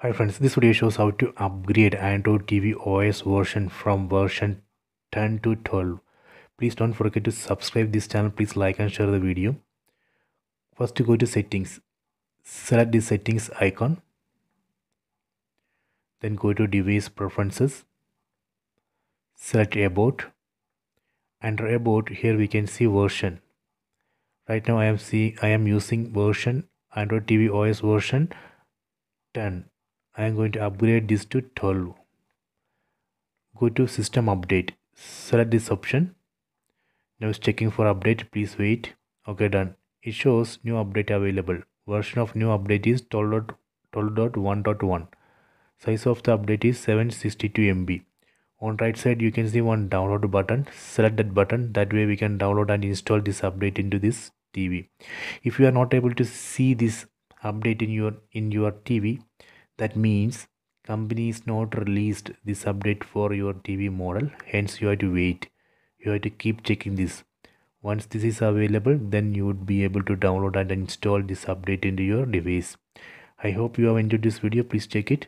Hi friends, this video shows how to upgrade Android TV OS version from version 10 to 12. Please don't forget to subscribe this channel. Please like and share the video. First go to settings. Select the settings icon. Then go to device preferences. Select about. Under about here we can see version. Right now I am see I am using version Android TV OS version 10 I am going to upgrade this to 12 go to system update. Select this option. Now it's checking for update. Please wait. Okay done. It shows new update available. Version of new update is 12.1.1 size of the update is 762 MB on right side you can see one download button. Select that button. That way we can download and install this update into this TV if you are not able to see this update in your in your TV that means company is not released this update for your TV model hence you have to wait. You have to keep checking this. Once this is available then you would be able to download and install this update into your device. I hope you have enjoyed this video. Please check it